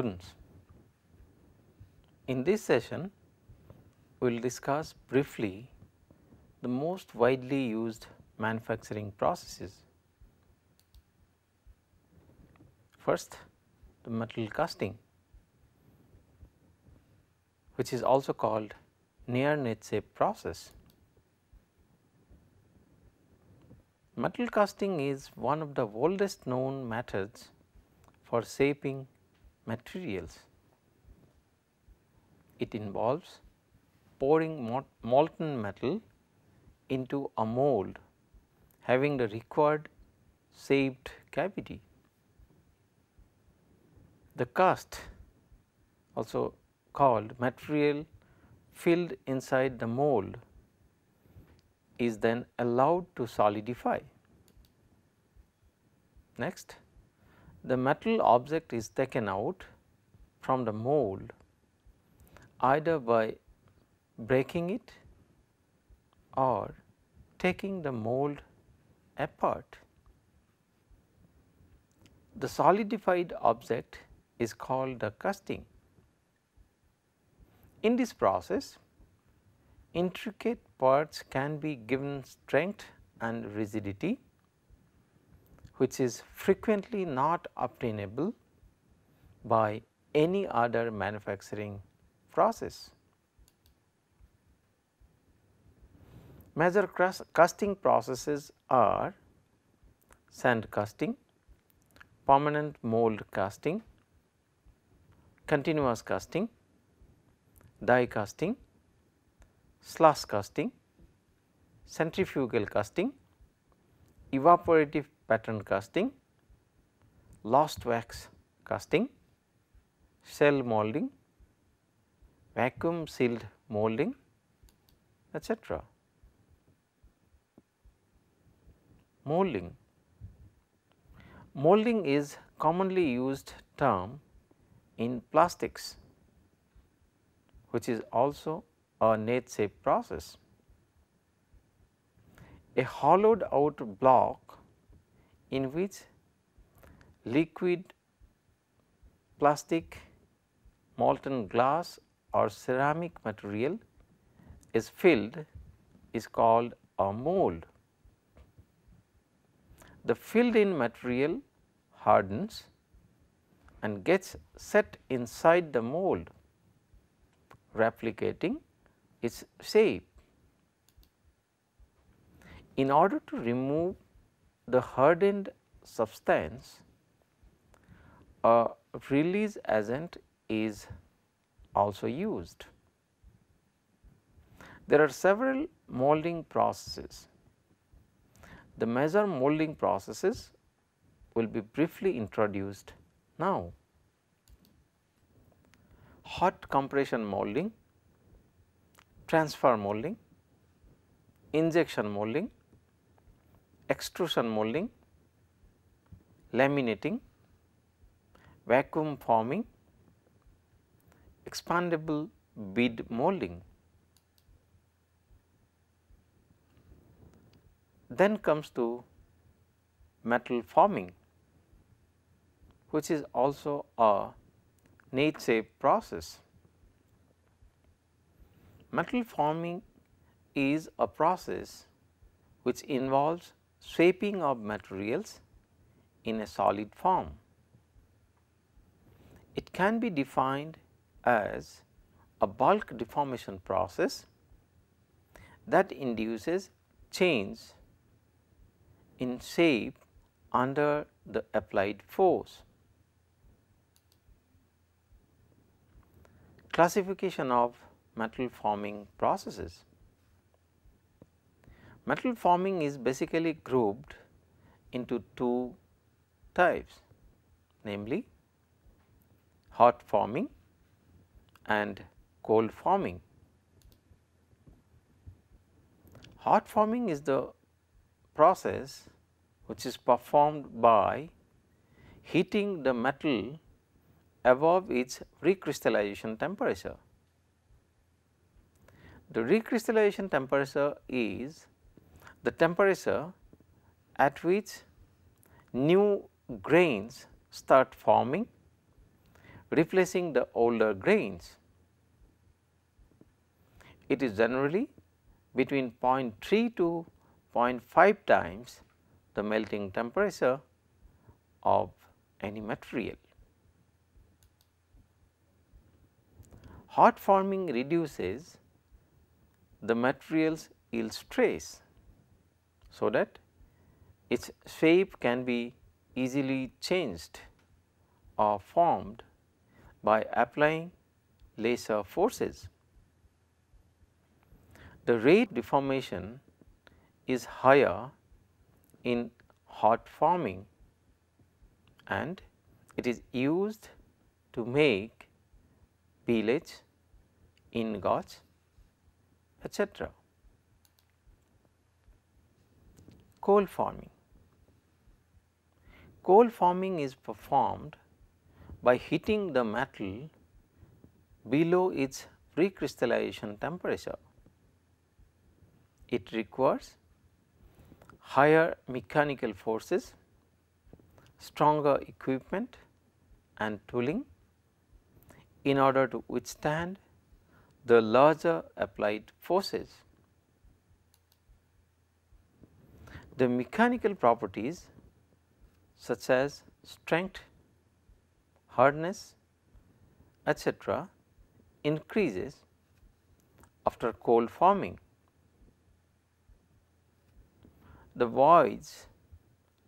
Students, in this session we will discuss briefly the most widely used manufacturing processes. First, the metal casting which is also called near net shape process. Metal casting is one of the oldest known methods for shaping materials. It involves pouring molten metal into a mold having the required shaped cavity. The cast also called material filled inside the mold is then allowed to solidify. Next, the metal object is taken out from the mold either by breaking it or taking the mold apart. The solidified object is called the casting. In this process, intricate parts can be given strength and rigidity which is frequently not obtainable by any other manufacturing process. Major casting processes are sand casting, permanent mold casting, continuous casting, die casting, slush casting, centrifugal casting, evaporative pattern casting, lost wax casting, shell molding, vacuum sealed molding etc. Molding Molding is commonly used term in plastics which is also a net shape process. A hollowed out block in which liquid plastic, molten glass or ceramic material is filled is called a mold. The filled in material hardens and gets set inside the mold replicating its shape. In order to remove the hardened substance, a release agent is also used. There are several molding processes. The major molding processes will be briefly introduced now hot compression molding, transfer molding, injection molding, extrusion molding, laminating, vacuum forming, expandable bead molding. Then comes to metal forming which is also a net shape process. Metal forming is a process which involves shaping of materials in a solid form. It can be defined as a bulk deformation process that induces change in shape under the applied force. Classification of metal forming processes. Metal forming is basically grouped into two types namely hot forming and cold forming. Hot forming is the process which is performed by heating the metal above its recrystallization temperature. The recrystallization temperature is the temperature at which new grains start forming replacing the older grains. It is generally between 0.3 to 0.5 times the melting temperature of any material. Hot forming reduces the material's yield stress, so that its shape can be easily changed or formed by applying laser forces. The rate deformation is higher in hot forming and it is used to make billets, ingots, etc. Cold forming. Cold forming is performed by heating the metal below its recrystallization temperature. It requires higher mechanical forces, stronger equipment and tooling in order to withstand the larger applied forces. The mechanical properties such as strength, hardness etc., increases after cold forming. The voids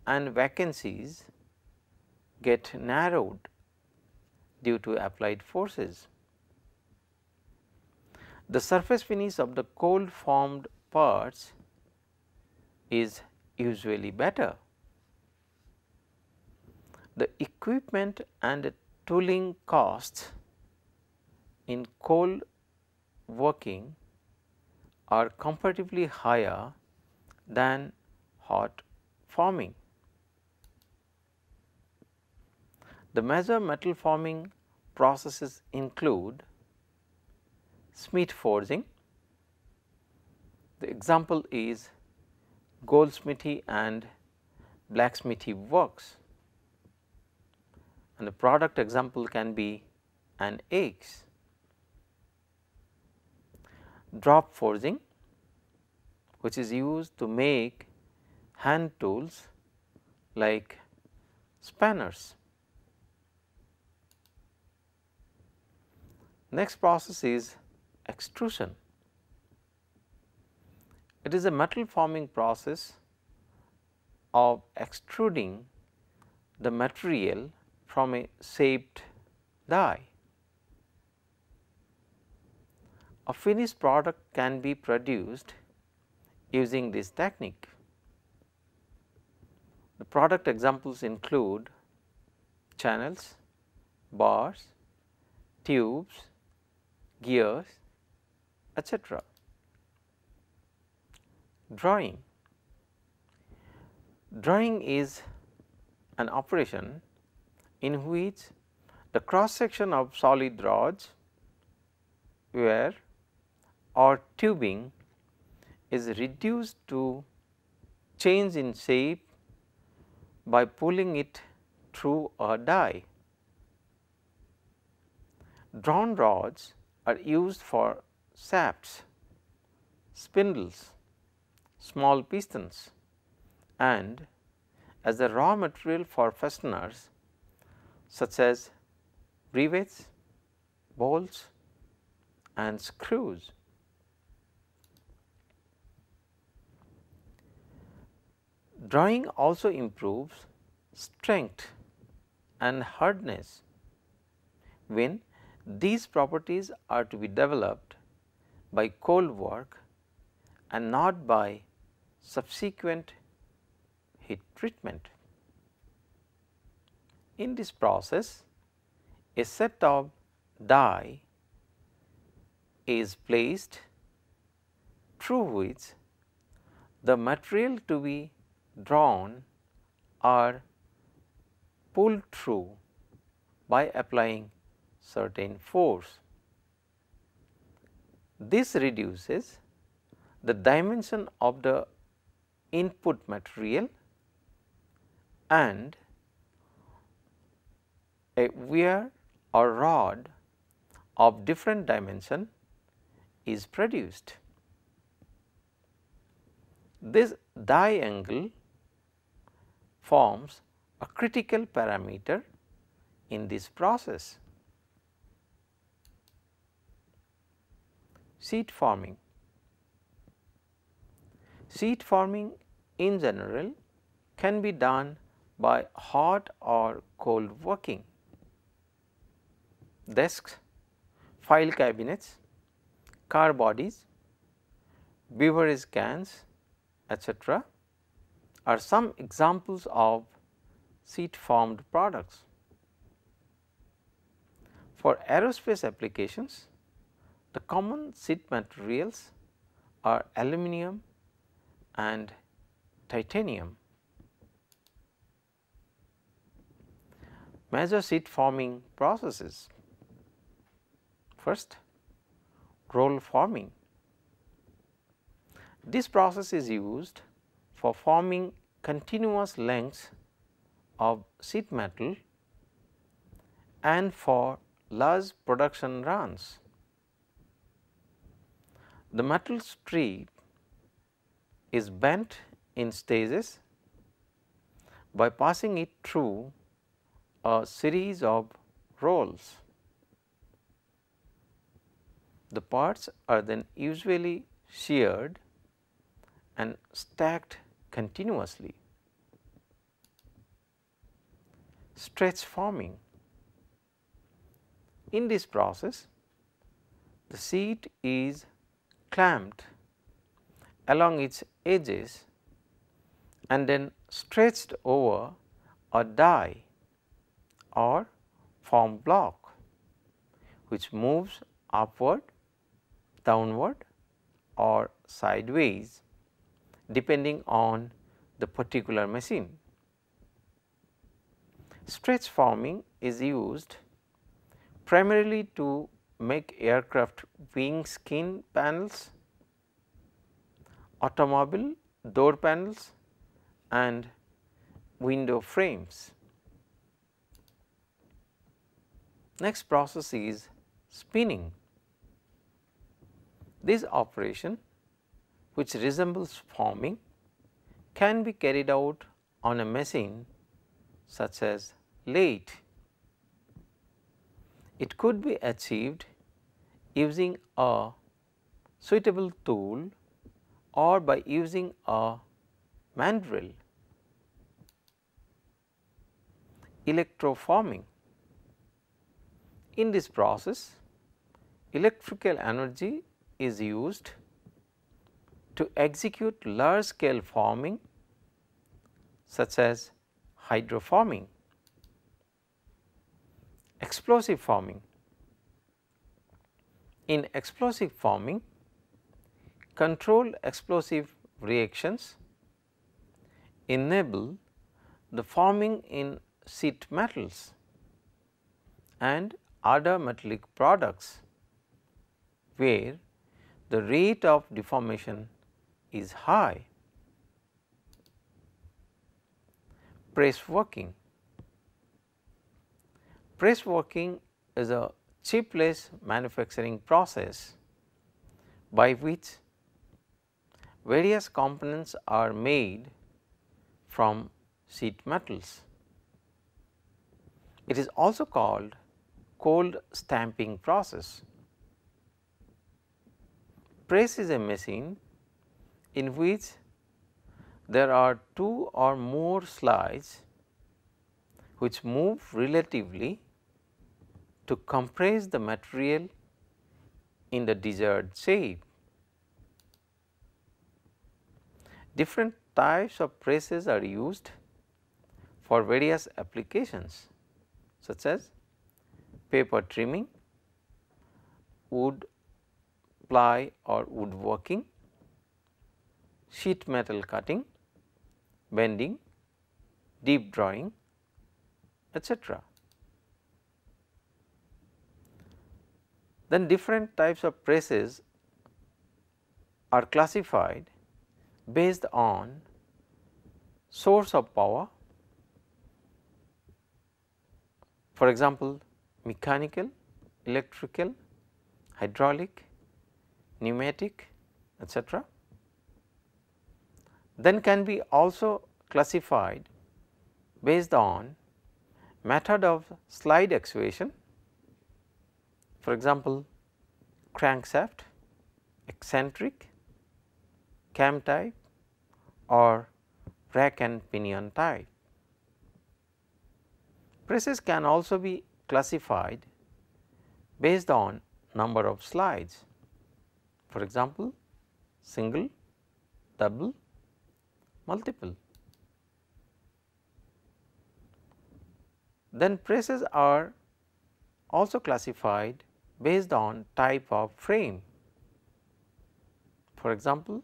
and vacancies get narrowed due to applied forces. The surface finish of the cold formed parts is usually better. The equipment and tooling costs in cold working are comparatively higher than hot forming. The major metal forming processes include Smith forging. The example is goldsmithy and blacksmithy works and the product example can be an axe. Drop forging which is used to make hand tools like spanners. Next process is extrusion. It is a metal forming process of extruding the material from a shaped die. A finished product can be produced using this technique. The product examples include channels, bars, tubes, gears, etc. Drawing. Drawing is an operation in which the cross section of solid rods where or tubing is reduced to change in shape by pulling it through a die. Drawn rods are used for shafts, spindles, small pistons and as a raw material for fasteners such as rivets, bolts and screws. Drawing also improves strength and hardness when these properties are to be developed by cold work and not by subsequent heat treatment. In this process, a set of die is placed through which the material to be drawn are pulled through by applying certain force. This reduces the dimension of the input material and a wear or rod of different dimension is produced. This die angle forms a critical parameter in this process. Sheet forming Sheet forming in general can be done by hot or cold working. Desks, file cabinets, car bodies, beverage cans etc., are some examples of sheet formed products. For aerospace applications, the common sheet materials are aluminum and titanium. Major sheet forming processes. First, roll forming. This process is used for forming continuous lengths of sheet metal and for large production runs. The metal strip is bent in stages by passing it through a series of rolls. The parts are then usually sheared and stacked continuously. Stretch forming. In this process, the sheet is clamped along its edges and then stretched over a die or form block which moves upward, downward or sideways depending on the particular machine. Stretch forming is used primarily to make aircraft wing skin panels, automobile door panels and window frames. Next process is spinning. This operation which resembles forming can be carried out on a machine such as lathe. It could be achieved using a suitable tool or by using a mandrel. Electroforming. In this process, electrical energy is used to execute large scale forming such as hydroforming, explosive forming. In explosive forming, controlled explosive reactions enable the forming in sheet metals and other metallic products where the rate of deformation is high. Press working. Press working is a chipless manufacturing process by which various components are made from sheet metals. It is also called cold stamping process. Press is a machine in which there are two or more slides which move relatively to compress the material in the desired shape. Different types of presses are used for various applications such as paper trimming, wood ply or woodworking, sheet metal cutting, bending, deep drawing etc. Then different types of presses are classified based on source of power. For example, mechanical, electrical, hydraulic, pneumatic etc. Then can be also classified based on method of slide actuation for example, crankshaft, eccentric, cam type or rack and pinion type. Presses can also be classified based on number of slides. For example, single, double, multiple. Then presses are also classified based on type of frame. For example,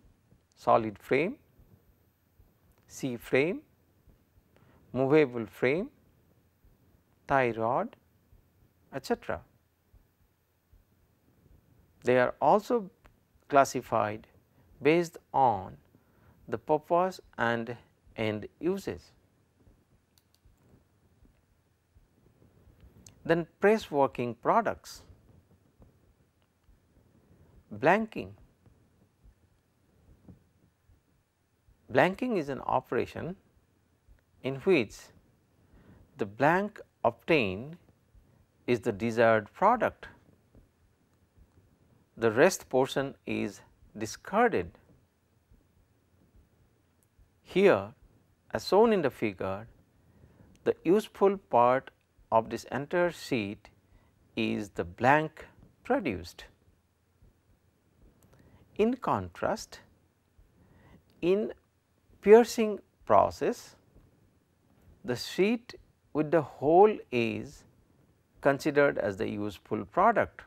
solid frame, C frame, movable frame, tie rod, etc. They are also classified based on the purpose and end uses. Then press working products, blanking. Blanking is an operation in which the blank obtained is the desired product. The rest portion is discarded. Here as shown in the figure, the useful part of this entire sheet is the blank produced. In contrast, in piercing process, the sheet with the hole is considered as the useful product.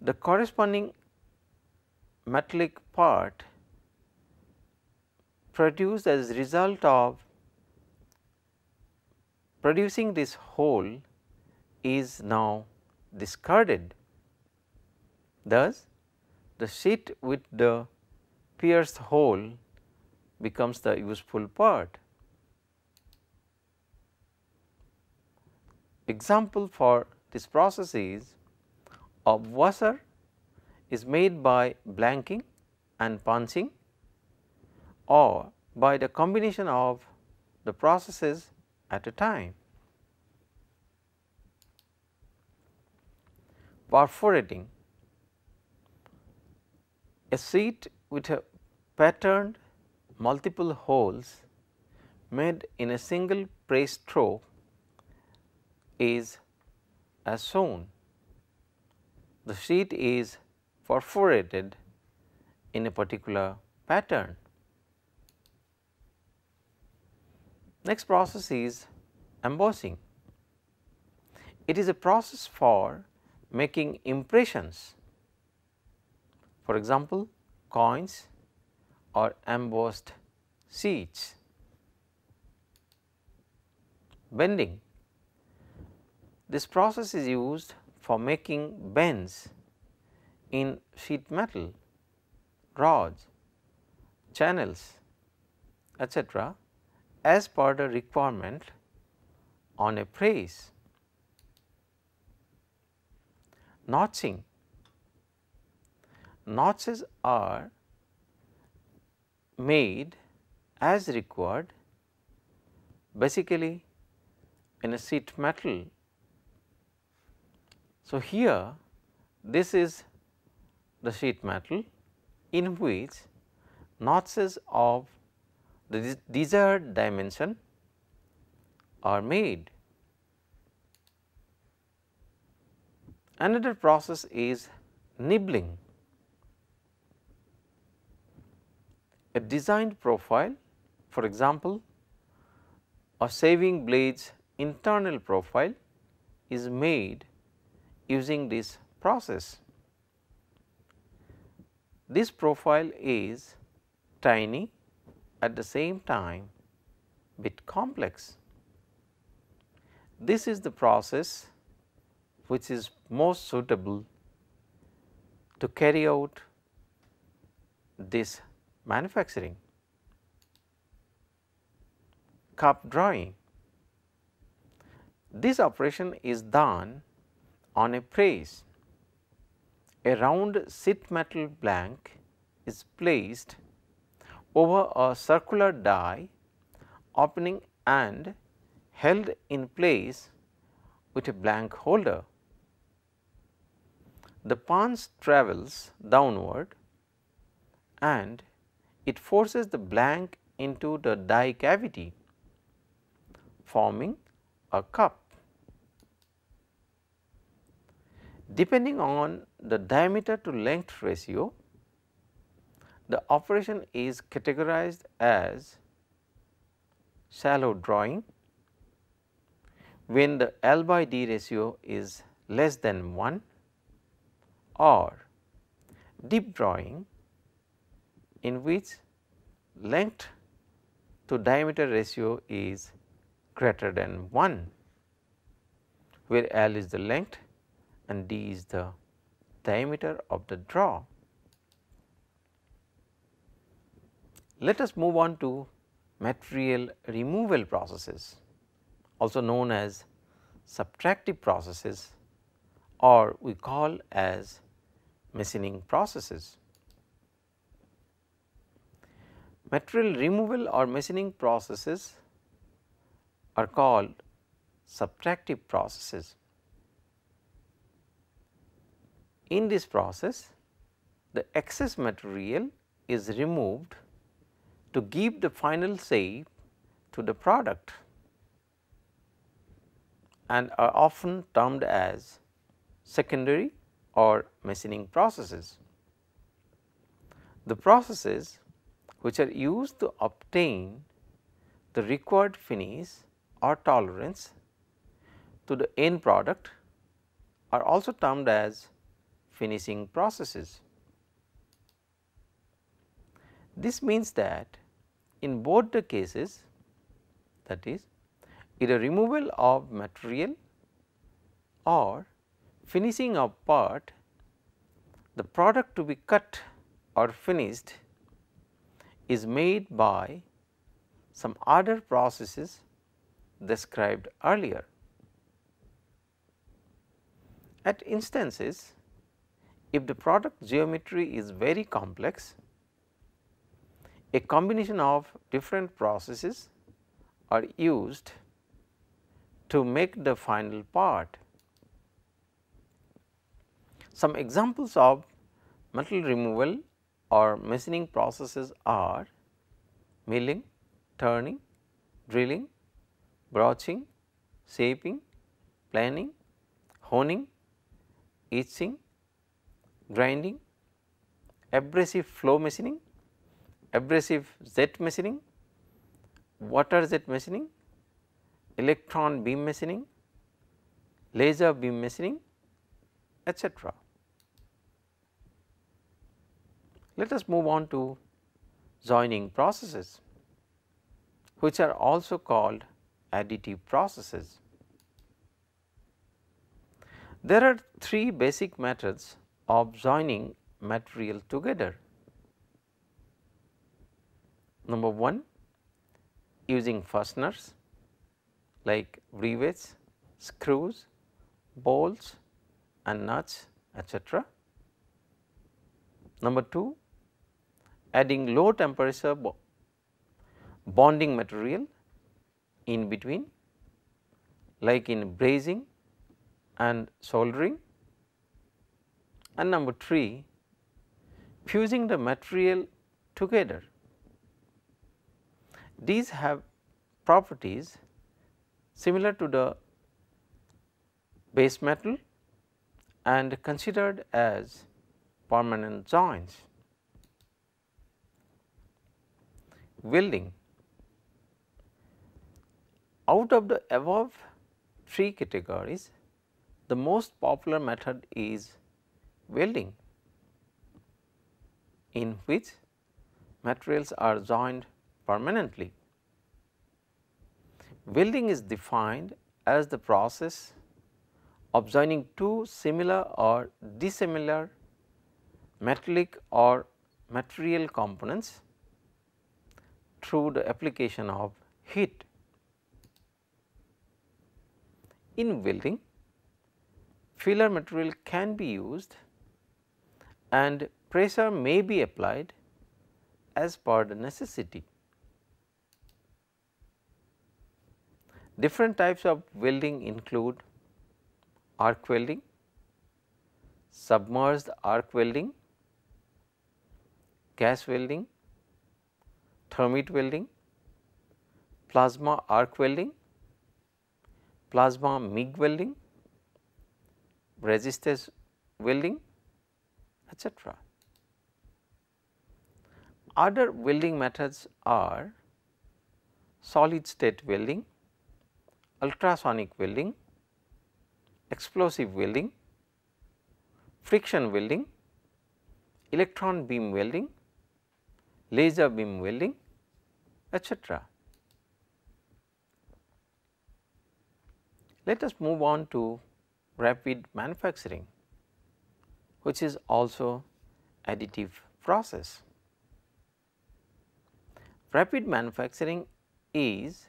The corresponding metallic part produced as result of producing this hole is now discarded. Thus, the sheet with the pierced hole becomes the useful part. Example for this process is a washer is made by blanking and punching or by the combination of the processes at a time. Perforating a sheet with a patterned multiple holes made in a single press stroke is as shown. The sheet is perforated in a particular pattern. Next process is embossing. It is a process for making impressions. For example, coins or embossed sheets. Bending. This process is used for making bends in sheet metal, rods, channels, etc as per the requirement on a press. Notching notches are made as required basically in a sheet metal. So, here this is the sheet metal in which notches of the desired dimension are made. Another process is nibbling. A designed profile for example, a shaving blade's internal profile is made using this process. This profile is tiny at the same time bit complex. This is the process which is most suitable to carry out this manufacturing. Cup drawing. This operation is done on a press. A round sheet metal blank is placed over a circular die opening and held in place with a blank holder. The punch travels downward and it forces the blank into the die cavity forming a cup. Depending on the diameter to length ratio, the operation is categorized as shallow drawing when the L by D ratio is less than 1 or deep drawing in which length to diameter ratio is greater than 1, where L is the length and D is the diameter of the draw. Let us move on to material removal processes also known as subtractive processes or we call as machining processes. Material removal or machining processes are called subtractive processes. In this process, the excess material is removed to give the final shape to the product and are often termed as secondary or machining processes. The processes which are used to obtain the required finish or tolerance to the end product are also termed as finishing processes. This means that in both the cases that is either removal of material or finishing of part, the product to be cut or finished is made by some other processes described earlier. At instances, if the product geometry is very complex, a combination of different processes are used to make the final part. Some examples of metal removal or machining processes are milling, turning, drilling, broaching, shaping, planing, honing, etching, grinding, abrasive flow machining, abrasive jet machining, water jet machining, electron beam machining, laser beam machining etc. Let us move on to joining processes which are also called additive processes. There are three basic methods of joining material together. Number 1 using fasteners like rivets, screws, bolts and nuts etc. Number 2 adding low temperature bonding material in between like in brazing and soldering and number 3 fusing the material together. These have properties similar to the base metal and considered as permanent joints. Welding out of the above three categories, the most popular method is welding in which materials are joined permanently. Welding is defined as the process of joining two similar or dissimilar metallic or material components through the application of heat. In welding, filler material can be used and pressure may be applied as per the necessity. Different types of welding include arc welding, submerged arc welding, gas welding, thermite welding, plasma arc welding, plasma MIG welding, resistance welding etc. Other welding methods are solid state welding, ultrasonic welding, explosive welding, friction welding, electron beam welding, laser beam welding etc. Let us move on to rapid manufacturing which is also additive process. Rapid manufacturing is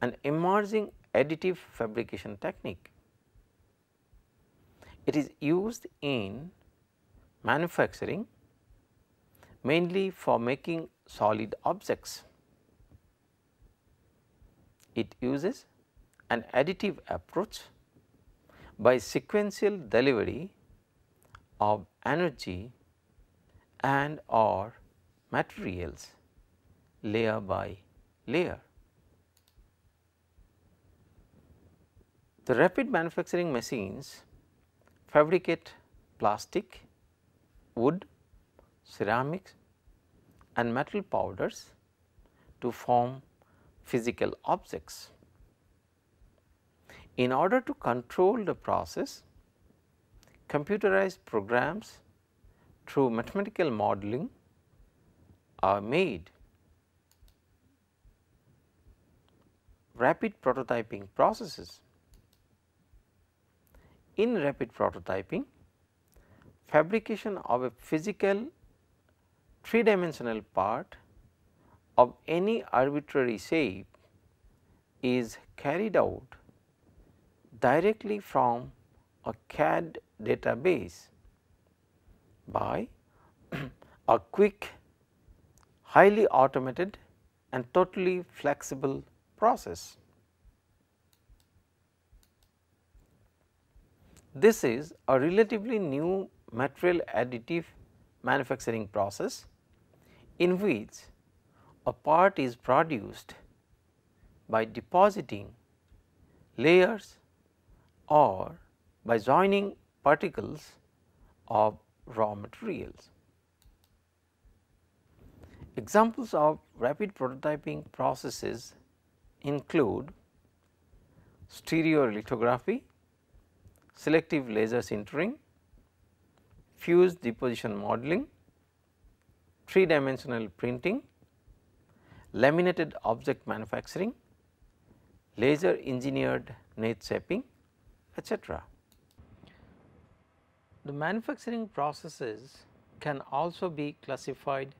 an emerging additive fabrication technique. It is used in manufacturing mainly for making solid objects. It uses an additive approach by sequential delivery of energy and or materials layer by layer. The rapid manufacturing machines fabricate plastic, wood, ceramics and metal powders to form physical objects. In order to control the process, computerized programs through mathematical modeling are made. Rapid prototyping processes. In rapid prototyping, fabrication of a physical three dimensional part of any arbitrary shape is carried out directly from a CAD database by a quick, highly automated and totally flexible process. This is a relatively new material additive manufacturing process in which a part is produced by depositing layers or by joining particles of raw materials. Examples of rapid prototyping processes include stereolithography, selective laser sintering, fused deposition modeling, three dimensional printing, laminated object manufacturing, laser engineered net shaping etc. The manufacturing processes can also be classified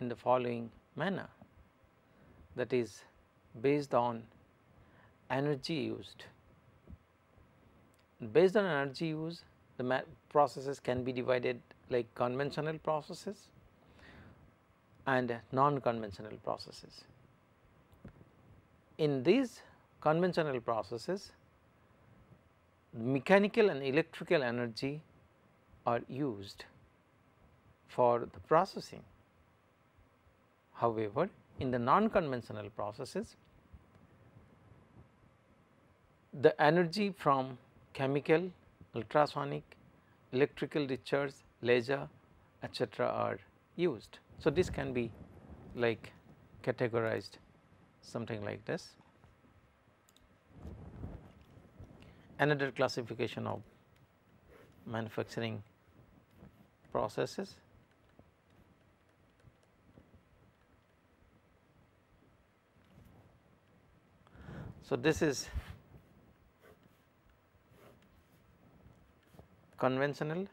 in the following manner that is based on energy used. Based on energy use the processes can be divided like conventional processes and non-conventional processes. In these conventional processes mechanical and electrical energy are used for the processing. However, in the non-conventional processes, the energy from chemical, ultrasonic, electrical discharge, laser etc., are used. So, this can be like categorized something like this. Another classification of manufacturing processes. So, this is conventional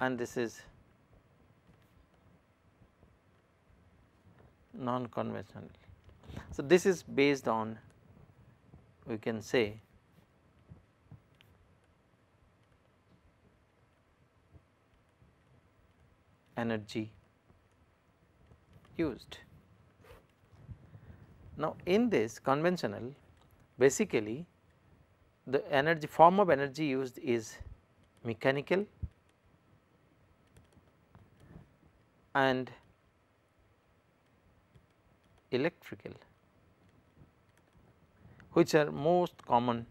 and this is non conventional. So, this is based on we can say energy used. Now, in this conventional basically the energy form of energy used is mechanical and electrical which are most common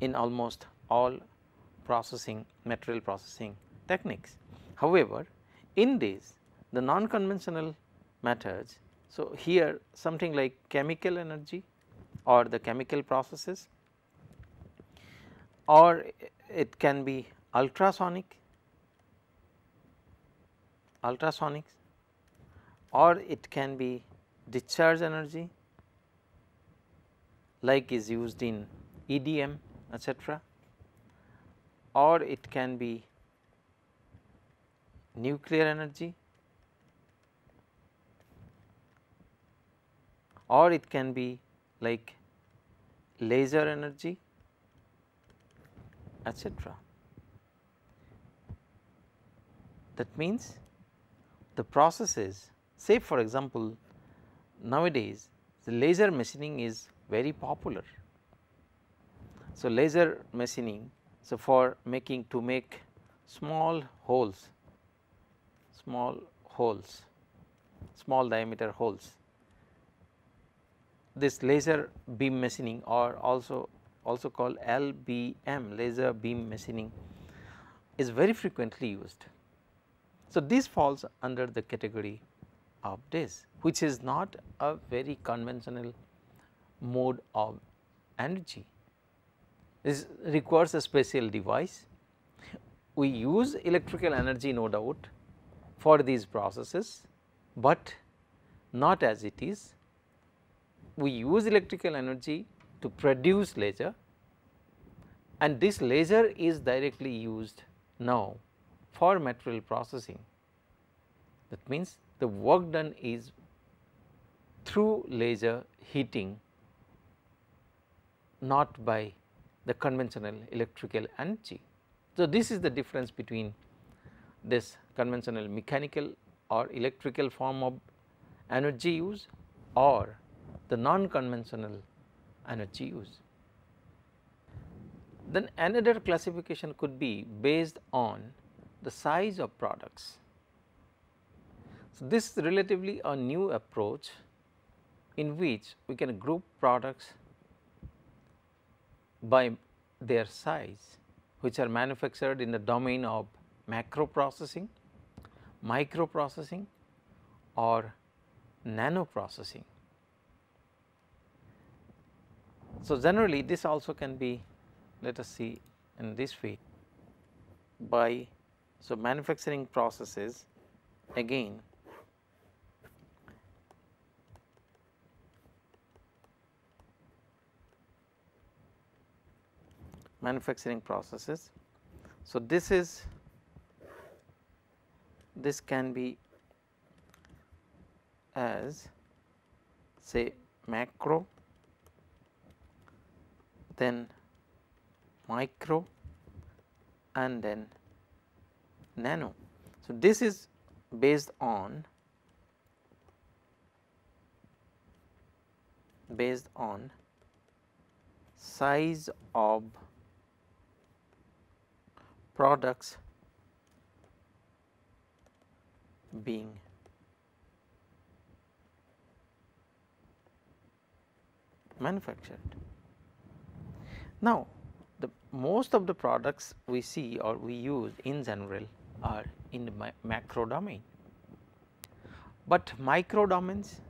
in almost all processing material processing techniques. However, in these the non conventional methods, so here something like chemical energy or the chemical processes or it can be ultrasonic, ultrasonics or it can be discharge energy like is used in EDM etc. or it can be nuclear energy or it can be like laser energy etc. That means the processes say for example, nowadays the laser machining is very popular. So, laser machining so for making to make small holes, small holes, small diameter holes. This laser beam machining or also also called LBM laser beam machining is very frequently used. So, this falls under the category of this which is not a very conventional mode of energy. This requires a special device. We use electrical energy no doubt for these processes, but not as it is. We use electrical energy to produce laser and this laser is directly used now for material processing. That means, the work done is through laser heating not by the conventional electrical energy. So, this is the difference between this conventional mechanical or electrical form of energy use or the non-conventional energy use. Then another classification could be based on the size of products. So, this is relatively a new approach in which we can group products by their size which are manufactured in the domain of macro processing, micro processing or nano processing. So, generally this also can be let us see in this way by so manufacturing processes again manufacturing processes. So, this is this can be as say macro then micro and then nano. So, this is based on based on size of products being manufactured. Now, the most of the products we see or we use in general are in the macro domain, but micro domains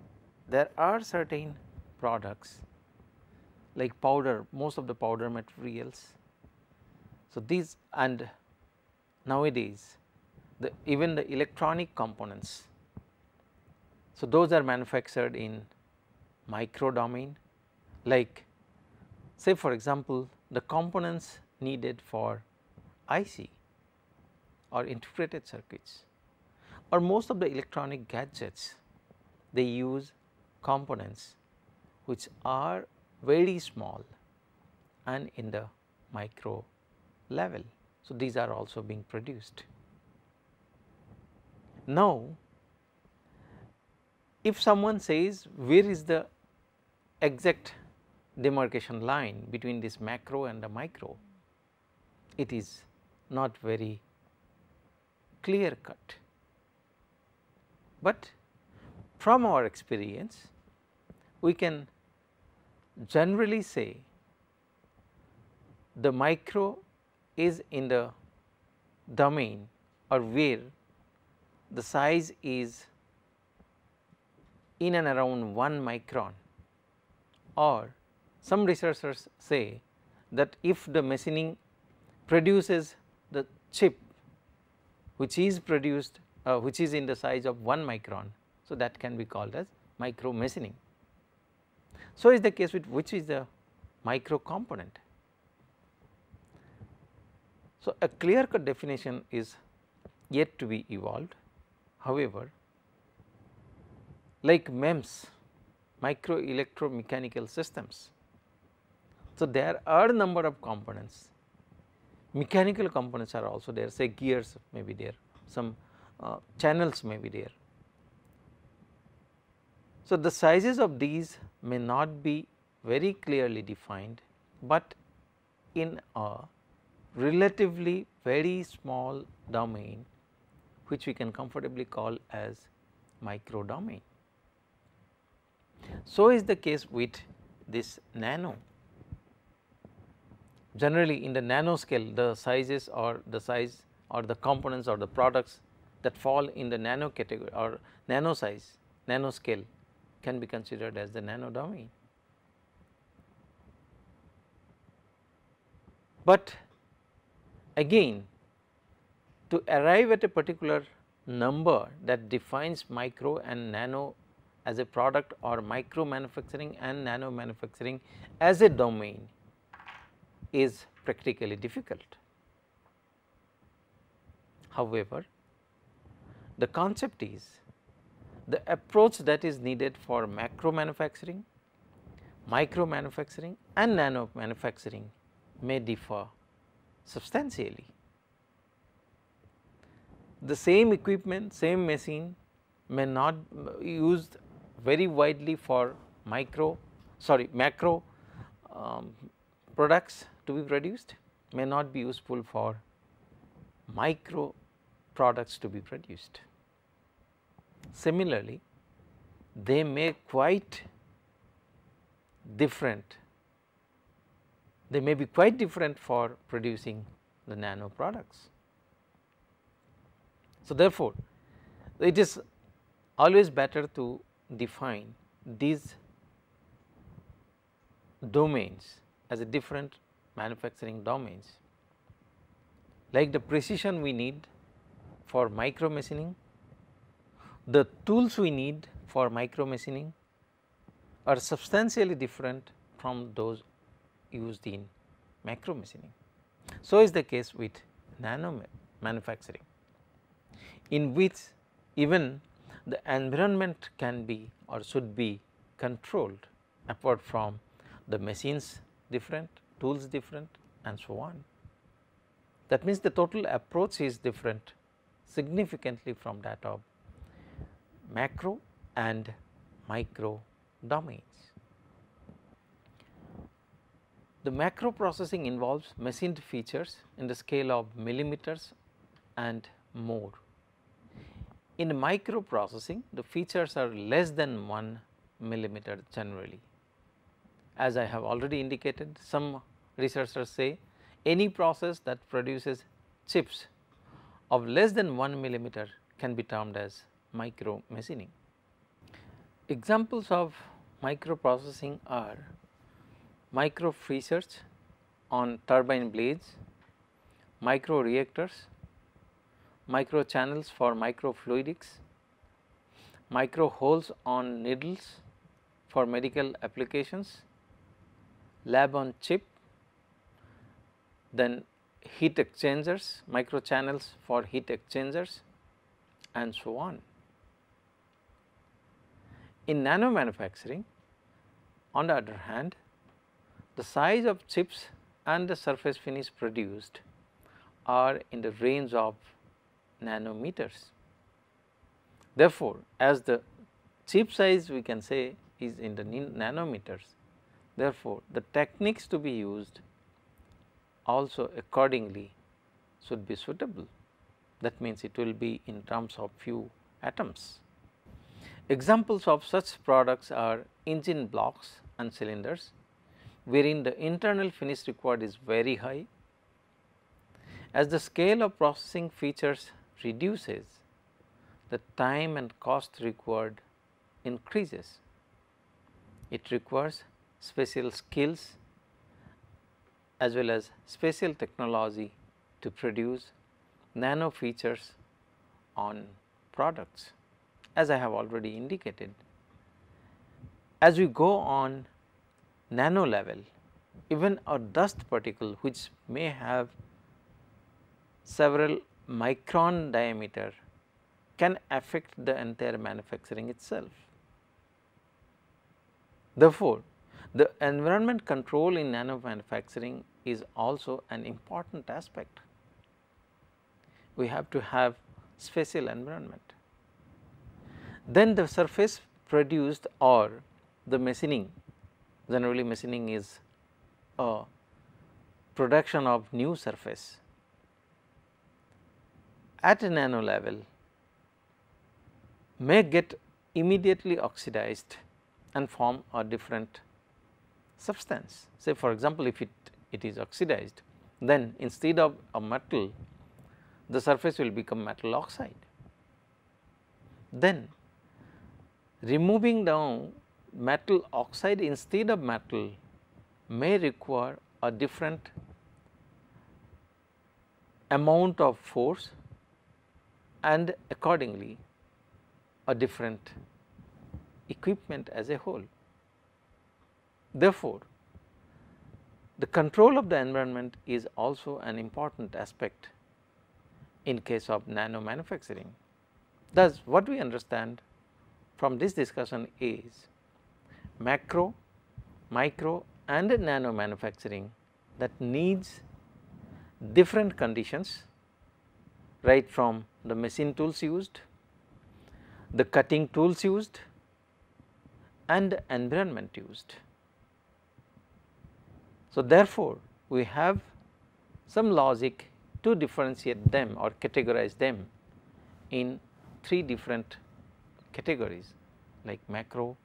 there are certain products like powder most of the powder materials. So, these and nowadays the even the electronic components. So, those are manufactured in micro domain like say for example, the components needed for IC or integrated circuits or most of the electronic gadgets they use components which are very small and in the micro level. So, these are also being produced. Now, if someone says where is the exact demarcation line between this macro and the micro, it is not very clear cut. But from our experience, we can generally say the micro is in the domain or where the size is in and around 1 micron or some researchers say that if the machining produces the chip which is produced uh, which is in the size of 1 micron. So, that can be called as micro machining. So, is the case with which is the micro component. So, a clear cut definition is yet to be evolved. However, like MEMS micro electromechanical systems. So, there are number of components mechanical components are also there say gears may be there some uh, channels may be there. So, the sizes of these may not be very clearly defined, but in a relatively very small domain which we can comfortably call as micro domain. So, is the case with this nano. Generally in the nano scale the sizes or the size or the components or the products that fall in the nano category or nano size, nano scale can be considered as the nano domain. But again to arrive at a particular number that defines micro and nano as a product or micro manufacturing and nano manufacturing as a domain is practically difficult. However, the concept is the approach that is needed for macro manufacturing, micro manufacturing and nano manufacturing may differ substantially. The same equipment, same machine may not used very widely for micro sorry macro um, products to be produced may not be useful for micro products to be produced. Similarly, they may quite different, they may be quite different for producing the nano products. So, therefore, it is always better to define these domains as a different manufacturing domains. Like the precision we need for micro machining the tools we need for micro machining are substantially different from those used in macro machining. So, is the case with nano manufacturing in which even the environment can be or should be controlled apart from the machines different, tools different and so on. That means, the total approach is different significantly from that of macro and micro domains. The macro processing involves machined features in the scale of millimeters and more. In micro processing, the features are less than 1 millimeter generally. As I have already indicated, some researchers say any process that produces chips of less than 1 millimeter can be termed as micro machining. Examples of microprocessing are micro freezers on turbine blades, micro reactors, micro channels for microfluidics, micro holes on needles for medical applications, lab on chip, then heat exchangers, micro channels for heat exchangers and so on. In nano manufacturing, on the other hand the size of chips and the surface finish produced are in the range of nanometers. Therefore, as the chip size we can say is in the nanometers, therefore, the techniques to be used also accordingly should be suitable. That means, it will be in terms of few atoms. Examples of such products are engine blocks and cylinders, wherein the internal finish required is very high. As the scale of processing features reduces, the time and cost required increases. It requires special skills as well as special technology to produce nano features on products as I have already indicated. As we go on nano level even a dust particle which may have several micron diameter can affect the entire manufacturing itself. Therefore, the environment control in nano manufacturing is also an important aspect. We have to have special environment. Then the surface produced or the machining, generally machining is a production of new surface at a nano level may get immediately oxidized and form a different substance. Say for example, if it, it is oxidized then instead of a metal the surface will become metal oxide. Then removing down metal oxide instead of metal may require a different amount of force and accordingly a different equipment as a whole. Therefore, the control of the environment is also an important aspect in case of nano manufacturing. Thus, what we understand from this discussion is macro, micro and nano manufacturing that needs different conditions right from the machine tools used, the cutting tools used and the environment used. So, therefore, we have some logic to differentiate them or categorize them in three different categories like macro,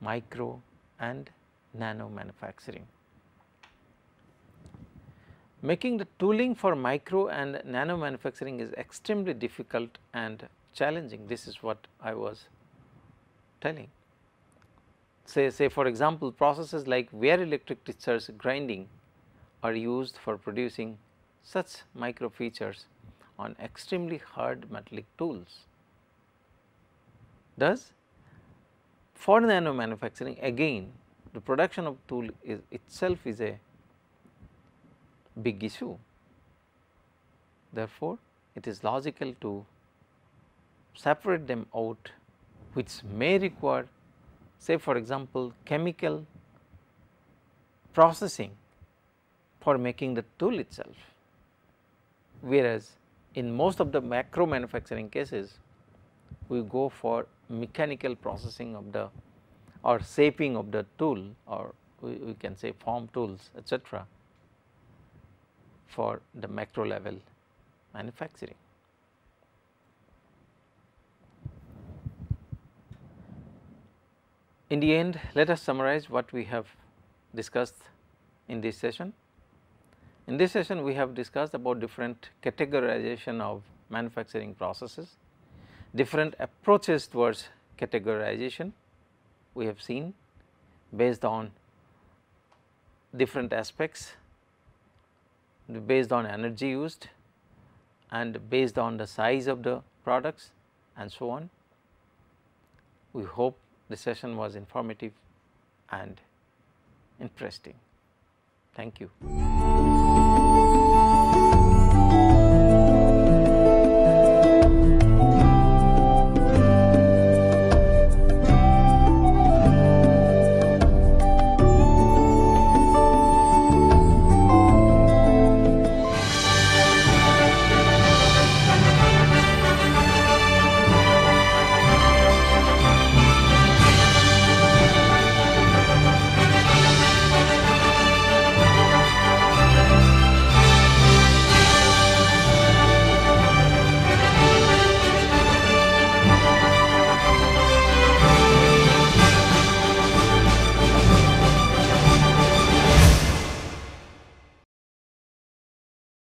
micro and nano manufacturing. Making the tooling for micro and nano manufacturing is extremely difficult and challenging. This is what I was telling. Say, say for example, processes like wire electric discharge grinding are used for producing such micro features on extremely hard metallic tools. Thus, for nano manufacturing again the production of tool is itself is a big issue. Therefore, it is logical to separate them out which may require say for example, chemical processing for making the tool itself. Whereas, in most of the macro manufacturing cases we go for mechanical processing of the or shaping of the tool or we, we can say form tools etc for the macro level manufacturing. In the end, let us summarize what we have discussed in this session. In this session, we have discussed about different categorization of manufacturing processes, different approaches towards categorization we have seen based on different aspects based on energy used and based on the size of the products and so on. We hope the session was informative and interesting. Thank you.